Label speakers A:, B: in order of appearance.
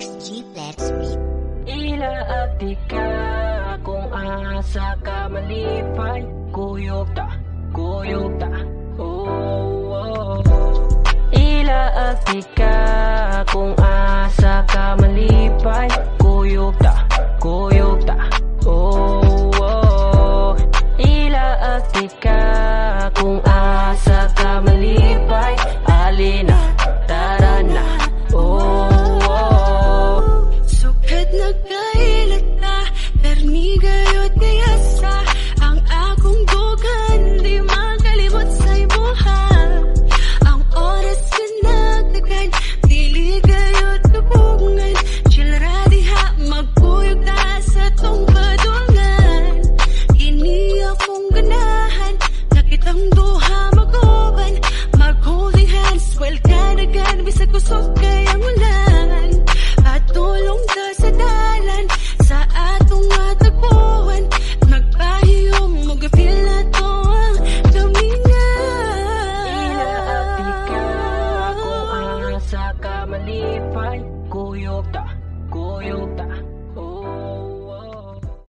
A: G-Flex Beat.
B: Ilaati ka kung asa ka malipay Kuyog ta, kuyog ta oh, oh. Ilaati ka kung asa ka malipay Kuyog ta, kuyog ta oh, oh. Ilaati ka
C: akong ganahan Nakitang duha maguban. Mag-holding hands Well kadagan Bisag kusog kayang ulan Patulong ta sa dalan Sa atong matagpuan. Magpahiyong Mag-feel na to ang
B: Ilaati ka
C: kamingan
B: kung asa ka malipay Kuyog. ta,